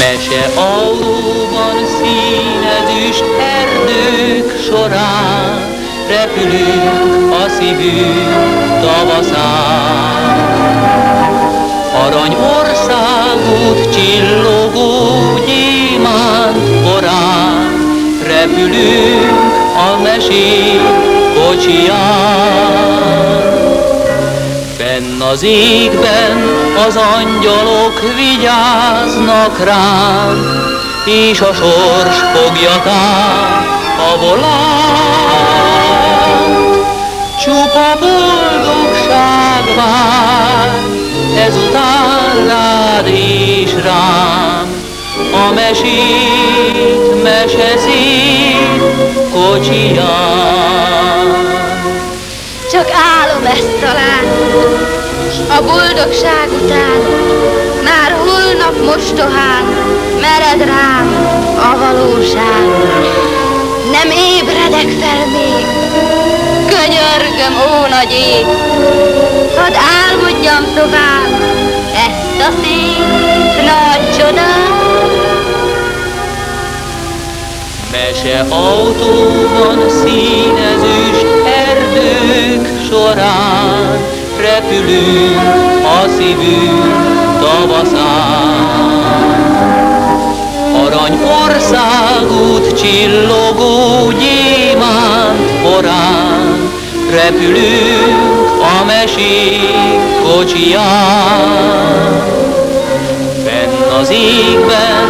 Mese autóban színezüst erdők során Repülünk a szívünk tavaszán. Arany országút csillogó gyémánt korán Repülünk a mesék kocsiján Fenn az égben az angyalok vigyáznak rám, és a sors fogja a volánt. Csupa boldogság vár, ezután rád és rám, a mesét meseszét kocsiján. Csak álom ezt talán, a boldogság után, már holnap mostohán mered rám a valóság. Nem ébredek fel még, könyörgöm, ó nagy ég, hadd álmodjam tovább ezt a szép nagy csodát. Mese autóban színezős erdők során repülünk a szívünk tavaszán. Arany országút csillogó gyémánt porán repülünk a mesék kocsiján. Fenn az égben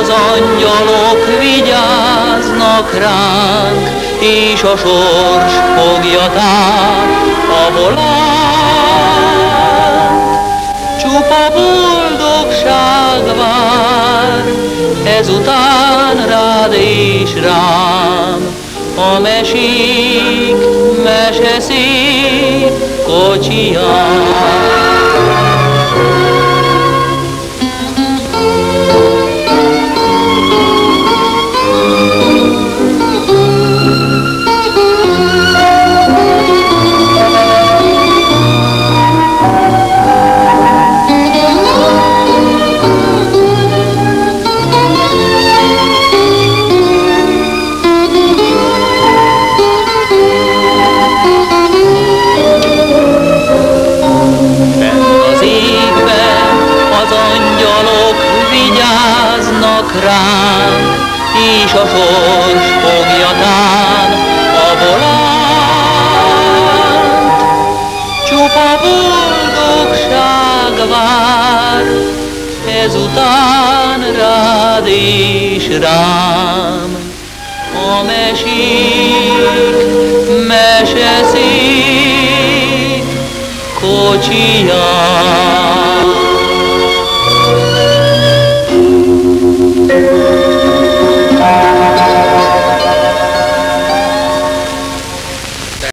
az angyalok vigyáznak ránk, és a sors fogja a volánt. Csupa boldogság vár, ezután rád és rám, a mesék meseszép kocsiján. Ránk, és a sors fogja tán a volánt. Csupa boldogság vár, ezután rád és rám. A mesék meseszék kocsiján.